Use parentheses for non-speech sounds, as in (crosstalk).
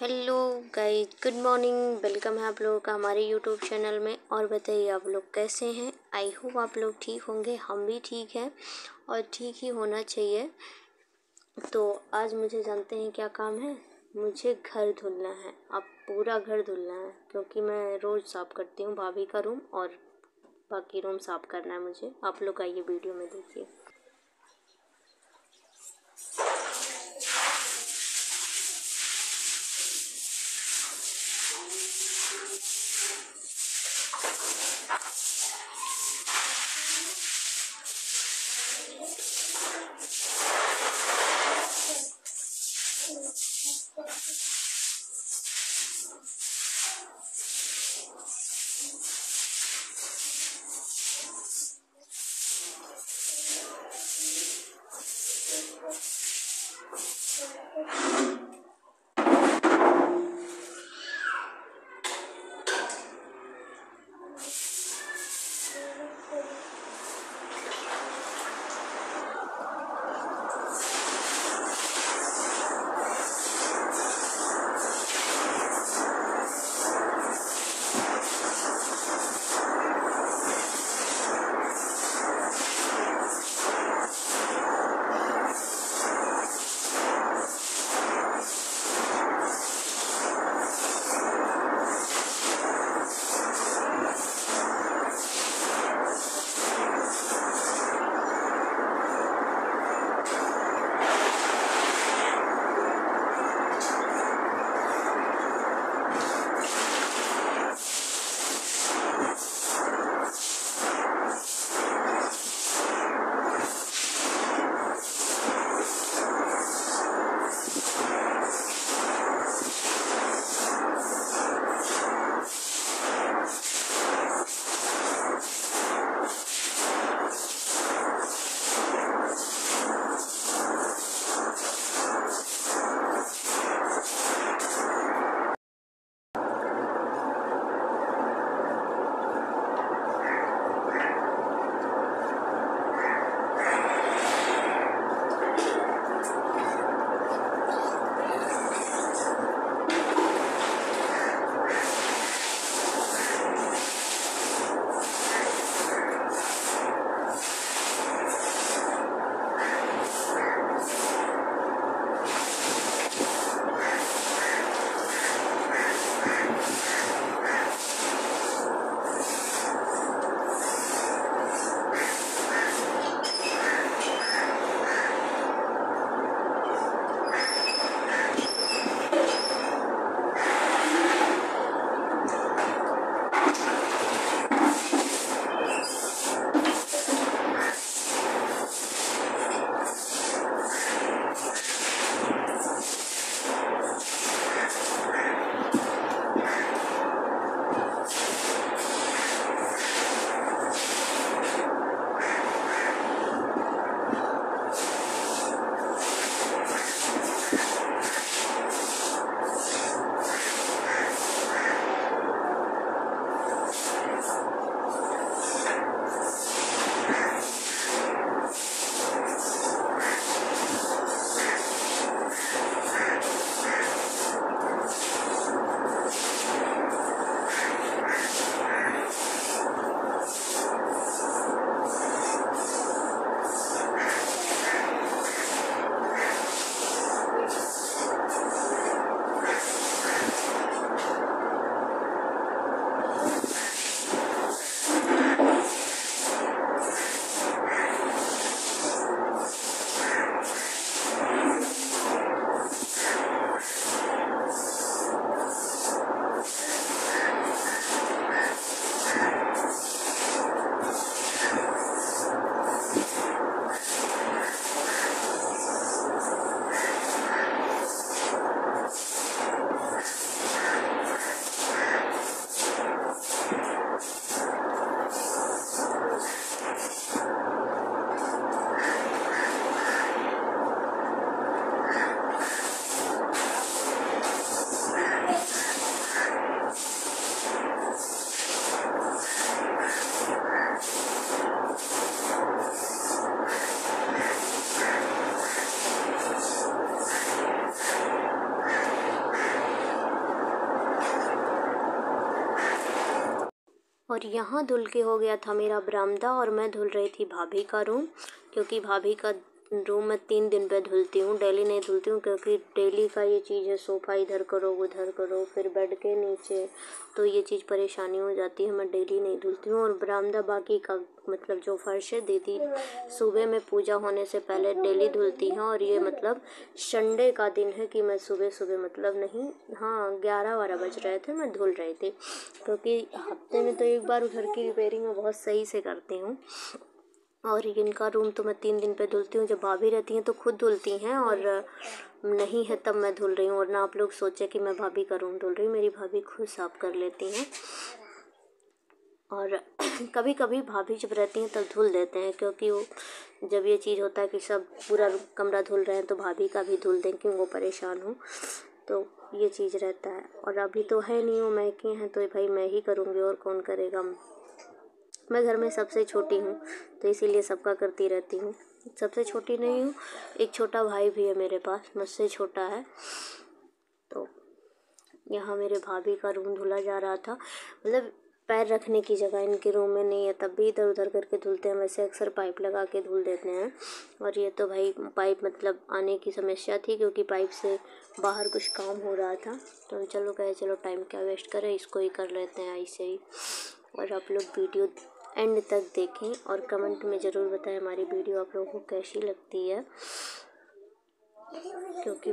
Hello guys, good morning. Welcome है आप लोगों का हमारे यूट्यूब चैनल में। और बताइए, आप लोग कैसे हैं? आई होप आप लोग ठीक होंगे, हम भी ठीक हैं और ठीक ही होना चाहिए। तो आज मुझे जानते हैं क्या काम है? मुझे घर धुलना है। अब पूरा घर धुलना है, क्योंकि मैं रोज़ साफ़ करती हूँ भाभी का रूम और बाकी रूम साफ़ करना है मुझे। आप लोग आइए वीडियो में देखिए। और यहाँ धुल के हो गया था मेरा बरामदा और मैं धुल रही थी भाभी का रूम, क्योंकि भाभी का रूम मैं तीन दिन पे धुलती हूँ, डेली नहीं धुलती हूँ, क्योंकि डेली का ये चीज़ है, सोफ़ा इधर करो, उधर करो, फिर बेड के नीचे तो ये चीज़ परेशानी हो जाती है, मैं डेली नहीं धुलती हूँ, और बरामदा बाकी का मतलब जो फर्श है दीदी सुबह में पूजा होने से पहले डेली धुलती हैं, और ये मतलब संडे का दिन है कि मैं सुबह सुबह मतलब नहीं हाँ ग्यारह बारह बज रहे थे, मैं धुल रही थी, क्योंकि हफ़्ते में तो एक बार घर की रिपेयरिंग मैं बहुत सही से करती हूँ। और इनका रूम तो मैं तीन दिन पे धुलती हूँ, जब भाभी रहती हैं तो खुद धुलती हैं और, नहीं है तब मैं धुल रही हूँ और ना आप लोग सोचे कि मैं भाभी का रूम धुल रही हूँ, मेरी भाभी खुद साफ़ कर लेती हैं। और (clears throat) कभी कभी भाभी जब रहती हैं तब धुल देते हैं, क्योंकि वो, जब ये चीज़ होता है कि सब पूरा कमरा धुल रहे हैं तो भाभी का भी धुल दें क्यों वो परेशान हो तो ये चीज़ रहता है। और अभी तो है नहीं, वो मैं हैं तो भाई मैं ही करूँगी और कौन करेगा? मैं घर में सबसे छोटी हूँ तो इसीलिए सबका करती रहती हूँ। सबसे छोटी नहीं हूँ, एक छोटा भाई भी है मेरे पास, मुझसे छोटा है। तो यहाँ मेरे भाभी का रूम धुला जा रहा था। मतलब पैर रखने की जगह इनके रूम में नहीं है, तब भी इधर उधर करके धुलते हैं। वैसे अक्सर पाइप लगा के धुल देते हैं। और ये तो भाई पाइप मतलब आने की समस्या थी, क्योंकि पाइप से बाहर कुछ काम हो रहा था। तो हम चलो कहे, चलो टाइम क्या वेस्ट करें, इसको ही कर लेते हैं, ऐसे ही। और आप लोग वीडियो एंड तक देखें और कमेंट में ज़रूर बताएँ हमारी वीडियो आप लोगों को कैसी लगती है। क्योंकि